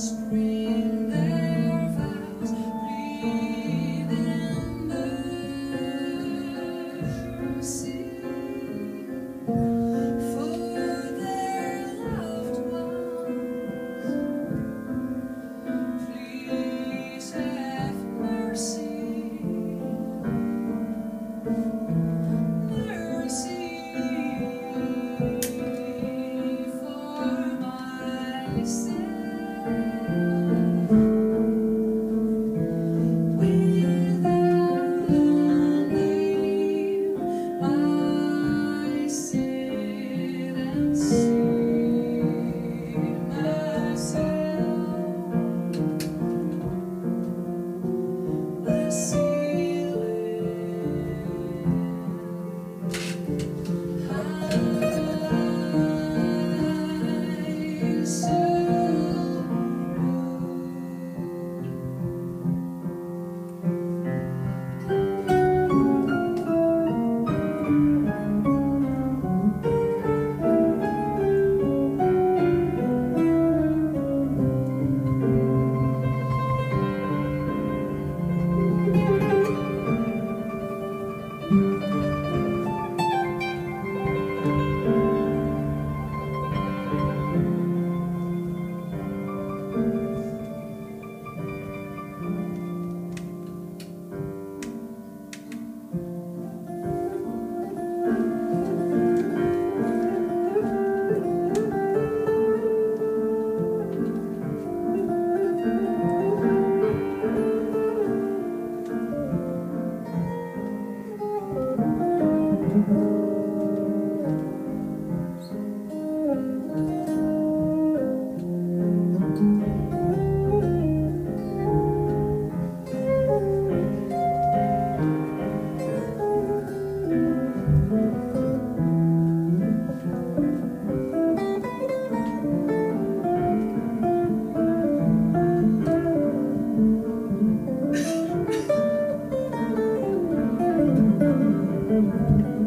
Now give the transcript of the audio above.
spring. thank mm -hmm. you